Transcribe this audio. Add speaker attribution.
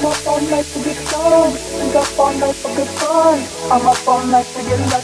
Speaker 1: I'm up all night to get some. I'm up all night for good fun. I'm up all night to get lucky.